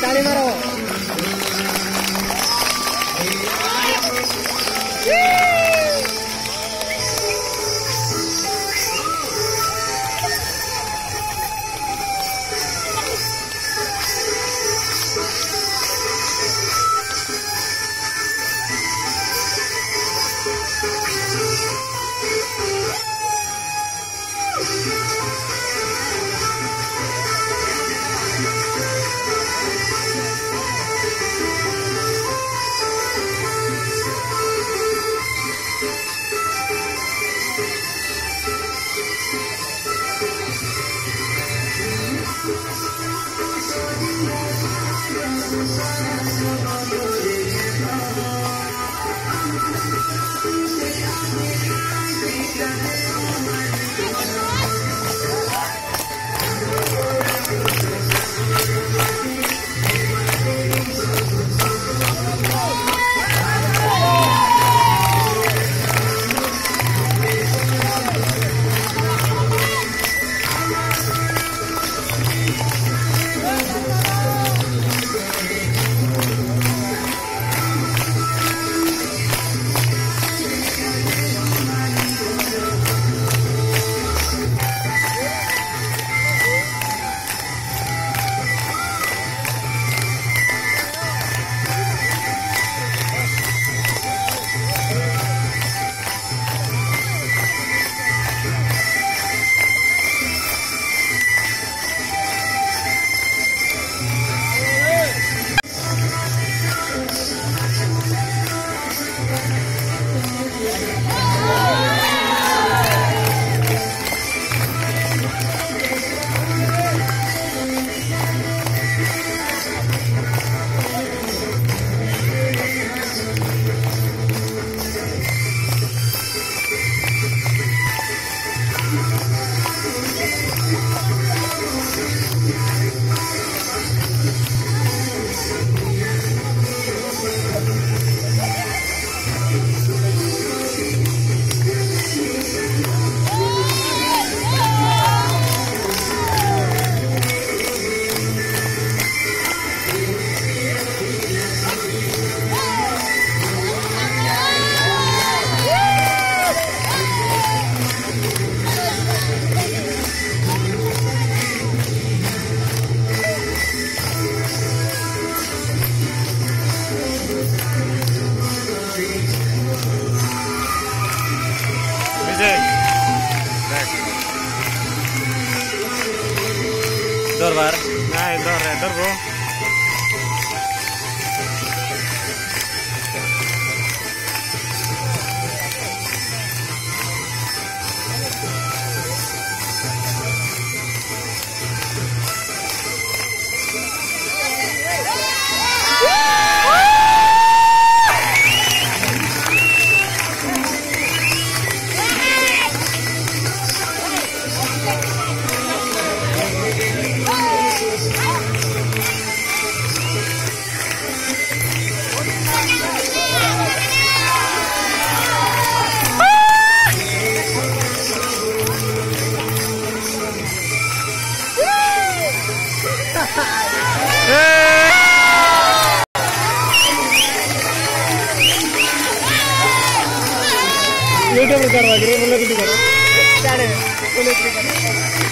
誰だろう？दौर बार नहीं इधर रहे वो 对，我了解的。